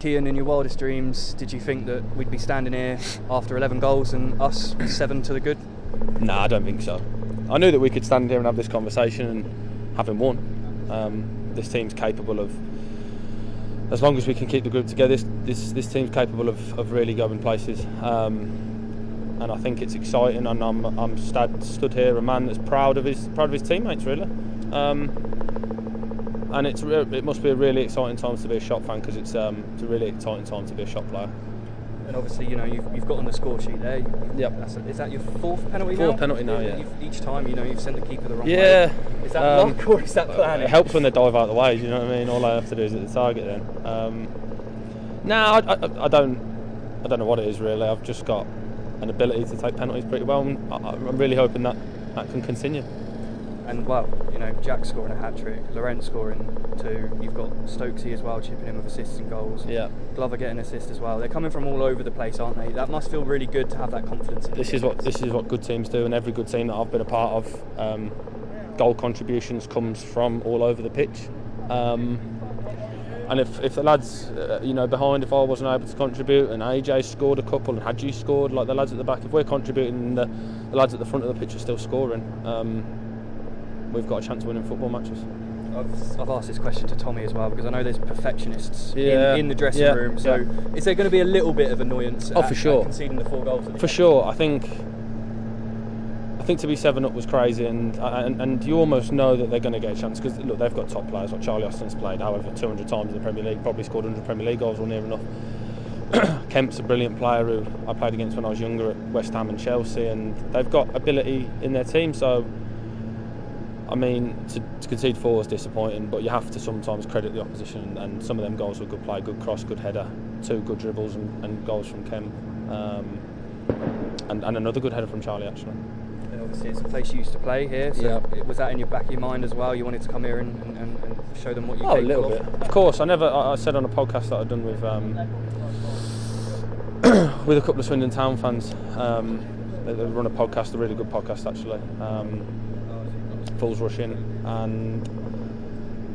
Cian, in your wildest dreams, did you think that we'd be standing here after 11 goals and us seven to the good? No, I don't think so. I knew that we could stand here and have this conversation and having won. Um, this team's capable of, as long as we can keep the group together, this this, this team's capable of, of really going places. Um, and I think it's exciting, and I'm I'm stood, stood here a man that's proud of his proud of his teammates really. Um, and it's it must be a really exciting time to be a shot fan because it's um, it's a really exciting time to be a shot player. And obviously, you know, you've, you've got on the score sheet there. Yep. That's is that your fourth penalty Fourth now? penalty now, yeah. You've, each time, you know, you've sent the keeper the wrong way. Yeah. Is that um, luck or is that planning? It helps when they dive out of the way. You know what I mean? All I have to do is hit the target. Then. Um, no, I, I, I don't. I don't know what it is really. I've just got an ability to take penalties pretty well. And I, I'm really hoping that that can continue. And well, you know, Jack scoring a hat trick, Lorent scoring two. You've got Stokesy as well, chipping in with assists and goals. Yeah. Glover getting assist as well. They're coming from all over the place, aren't they? That must feel really good to have that confidence. In This is what this is what good teams do, and every good team that I've been a part of, um, goal contributions comes from all over the pitch. Um, and if, if the lads, uh, you know, behind, if I wasn't able to contribute, and AJ scored a couple, and Hadji scored, like the lads at the back, if we're contributing, the, the lads at the front of the pitch are still scoring. Um, we've got a chance of winning football matches. I've, I've asked this question to Tommy as well because I know there's perfectionists Yeah, in, in the dressing yeah, room. So yeah. is there going to be a little bit of annoyance? Oh, at, for sure. conceding the four goals. the For end? sure, I think. I think to be seven up was crazy, and and, and you almost know that they're going to get a chance because look, they've got top players. Like Charlie Austin's played, however, 200 times in the Premier League, probably scored 100 Premier League goals or near enough. Kemp's a brilliant player who I played against when I was younger at West Ham and Chelsea, and they've got ability in their team. So, I mean, to, to concede four is disappointing, but you have to sometimes credit the opposition. And some of them goals were good play, good cross, good header, two good dribbles, and, and goals from Kemp, um, and, and another good header from Charlie actually. And obviously, it's a place you used to play here. So Yeah. it- was that in your back of your mind as well? You wanted to come here and, and, and show them what you. Oh, a little bit. Of course, I never. I I said on a podcast that I'd done with um, with a couple of Swindon Town fans. Um, they, they run a podcast, a really good podcast actually. Fools Rushing, and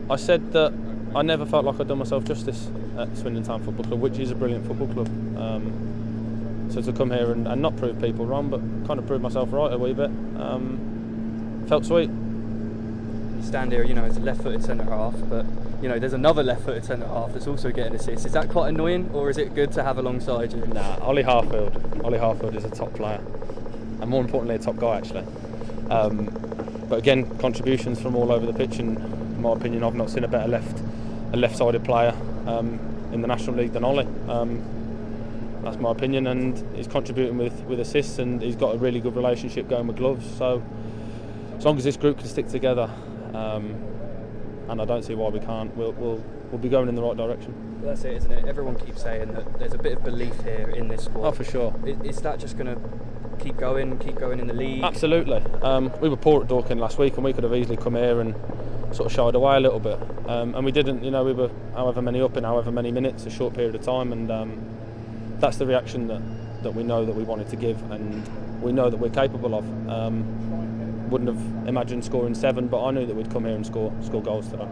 I said that I never felt like I'd done myself justice at Swindon Town Football Club, which is a brilliant football club. Um, so to come here and, and not prove people wrong, but kind of prove myself right a wee bit, um, felt sweet. You stand here, you know, as a left-footed centre half, but you know, there's another left-footed centre half that's also getting assists. Is that quite annoying, or is it good to have alongside you? Nah, Ollie Harfield. Ollie Harfield is a top player, and more importantly, a top guy actually. Um, but again, contributions from all over the pitch, and in my opinion, I've not seen a better left, a left-sided player um, in the National League than Ollie. Um, that's my opinion, and he's contributing with, with assists, and he's got a really good relationship going with gloves. So, as long as this group can stick together, um, and I don't see why we can't, we'll, we'll we'll be going in the right direction. Well, that's it, isn't it? Everyone keeps saying that there's a bit of belief here in this squad. Oh, for sure. I- Is that just going to keep going, keep going in the league? Absolutely. Um, we were poor at Dorking last week, and we could have easily come here and sort of shied away a little bit, um, and we didn't. You know, we were however many up in however many minutes, a short period of time, and um, that's the reaction that, that we know that we wanted to give, and we know that we're capable of. Wouldn't have imagined scoring seven, but I knew that we'd come here and score score goals today.